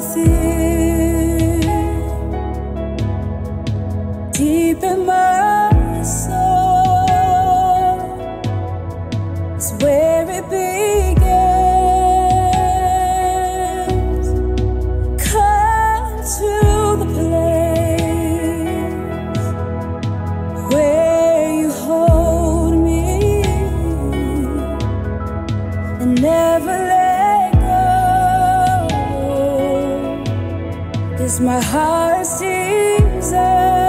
preciso. Cause my heart sees empty.